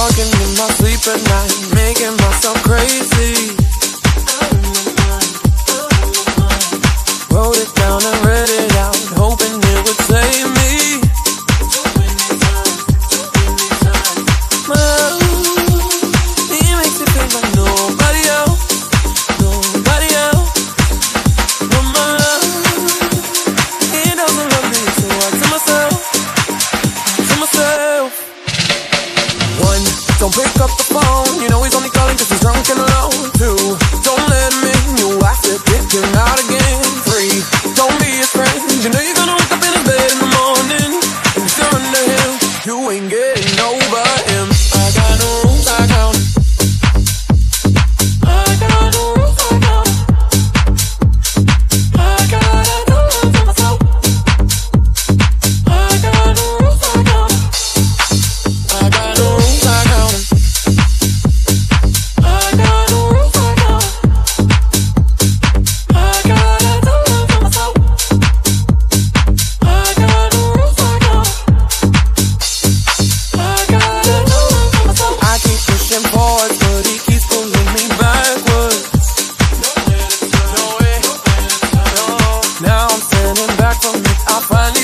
talking in my sleep at night. Pick up the phone, you know he's only calling cause he's drunk and funny.